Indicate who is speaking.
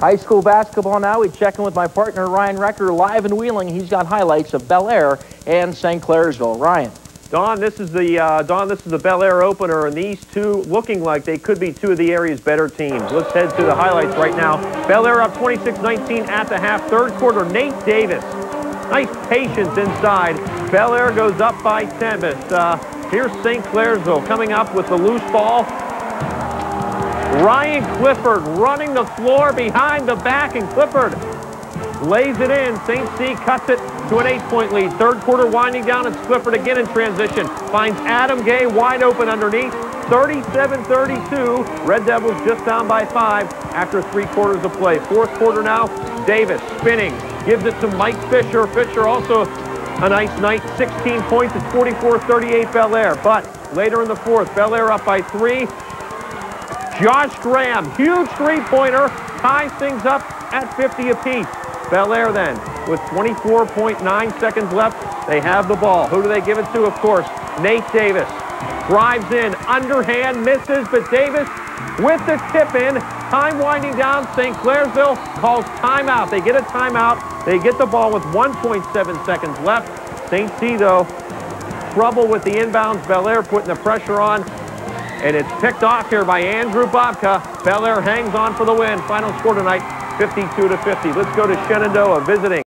Speaker 1: High school basketball now. We check in with my partner Ryan Recker live in Wheeling. He's got highlights of Bellaire and St. Clairsville. Ryan.
Speaker 2: Don, this is the uh, Don. This is the Bellaire opener, and these two looking like they could be two of the area's better teams. Let's head to the highlights right now. Bellaire up 26-19 at the half. Third quarter, Nate Davis. Nice patience inside. Bellaire goes up by 10. But uh, here's St. Clairsville coming up with the loose ball. Ryan Clifford running the floor behind the back, and Clifford lays it in. St. C cuts it to an eight-point lead. Third quarter winding down. It's Clifford again in transition. Finds Adam Gay wide open underneath. 37-32. Red Devils just down by five after three quarters of play. Fourth quarter now. Davis spinning. Gives it to Mike Fischer. Fischer also a nice night. 16 points. It's 44-38 Bellaire. But later in the fourth, Bellaire up by three. Josh Graham, huge three-pointer, ties things up at 50 apiece. Bellaire then, with 24.9 seconds left, they have the ball. Who do they give it to? Of course, Nate Davis. Drives in, underhand, misses, but Davis with the tip in. Time winding down, St. Clairsville calls timeout. They get a timeout. They get the ball with 1.7 seconds left. St. C, though, trouble with the inbounds. Bellaire putting the pressure on and it's picked off here by Andrew Bobka. Bellaire hangs on for the win. Final score tonight, 52 to 50. Let's go to Shenandoah visiting.